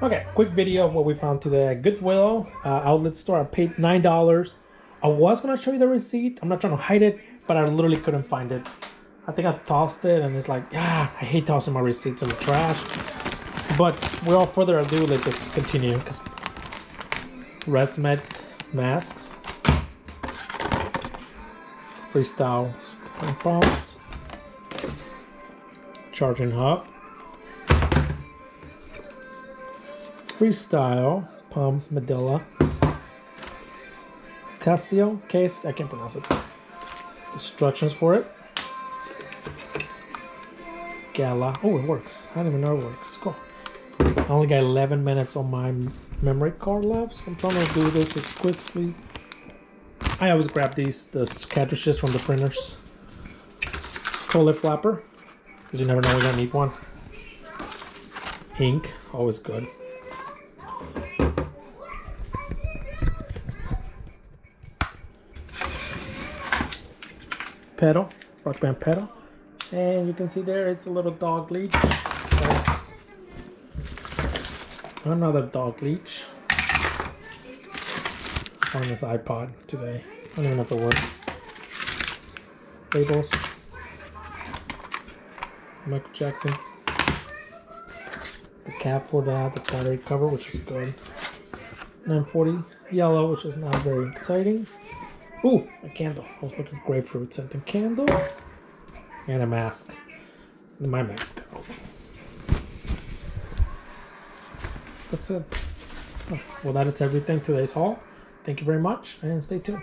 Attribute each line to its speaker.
Speaker 1: Okay, quick video of what we found today Goodwill uh, outlet store. I paid nine dollars. I was gonna show you the receipt. I'm not trying to hide it, but I literally couldn't find it. I think I tossed it, and it's like, yeah, I hate tossing my receipts in the trash. But without further ado, let's just continue. Because ResMed masks, freestyle pumps, charging hub. Freestyle Palm Medela Casio case. I can't pronounce it. Instructions for it. Gala. Oh, it works. I don't even know it works. Cool. I only got 11 minutes on my memory card left, so I'm trying to do this as quickly. I always grab these the cartridges from the printers. Toilet flapper, because you never know when gonna need one. Ink, always good. Pedal, rock band pedal. And you can see there it's a little dog leech. Another dog leech on this iPod today. I don't even know if it works. Labels. Michael Jackson. The cap for that, the battery cover, which is good. 940 yellow, which is not very exciting. Ooh, a candle. I was looking grapefruit scented candle. And a mask. My mask. That's it. Well, that is everything today's haul. Thank you very much and stay tuned.